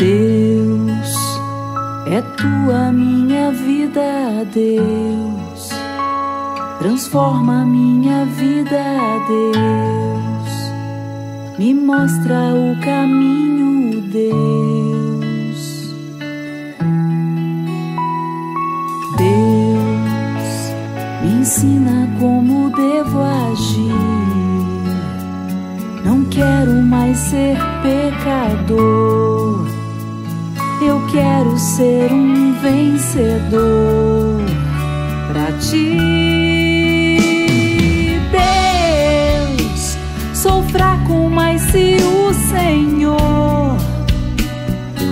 Deus, é tua minha vida, Deus. Transforma minha vida, Deus. Me mostra o caminho, Deus. Deus, me ensina como devo agir. Não quero mais ser pecador. Eu quero ser um vencedor para ti. Deus, sou fraco, mas se o Senhor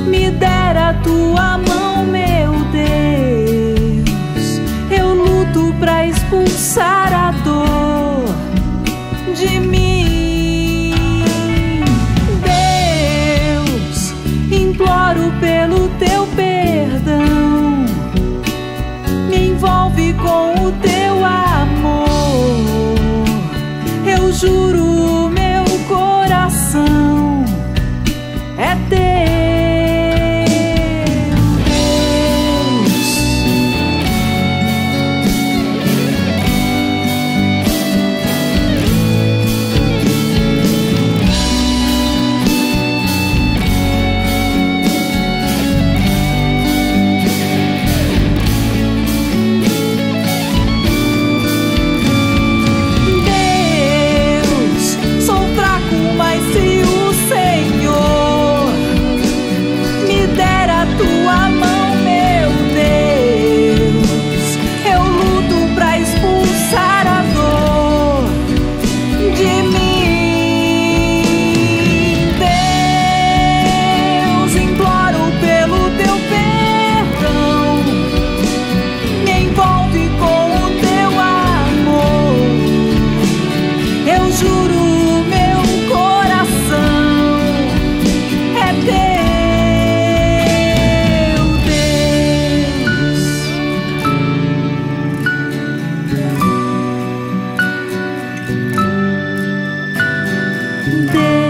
me der a tua mão, meu Deus, eu luto para expulsar a dor Deus.